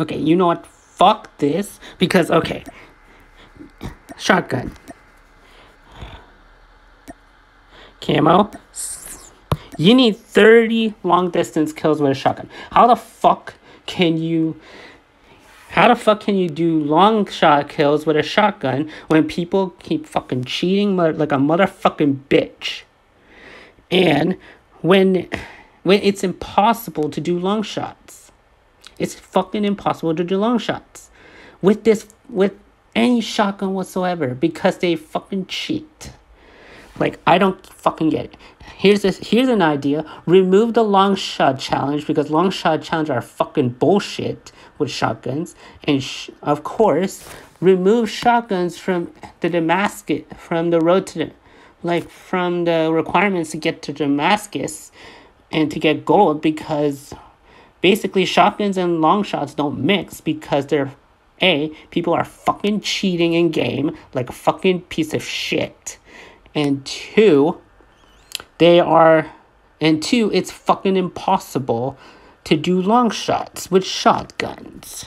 Okay, you know what? Fuck this. Because, okay. Shotgun. Camo. You need 30 long distance kills with a shotgun. How the fuck can you how the fuck can you do long shot kills with a shotgun when people keep fucking cheating like a motherfucking bitch? And when when it's impossible to do long shots. It's fucking impossible to do long shots with this with any shotgun whatsoever because they fucking cheat. Like I don't fucking get it. Here's this. Here's an idea. Remove the long shot challenge because long shot challenge are fucking bullshit with shotguns, and sh- of course, remove shotguns from the Damascus from the road to the, like from the requirements to get to Damascus, and to get gold because basically shotguns and long shots don't mix because they're a people are fucking cheating in game like a fucking piece of shit and two, they are, and two, it's fucking impossible to do long shots with shotguns.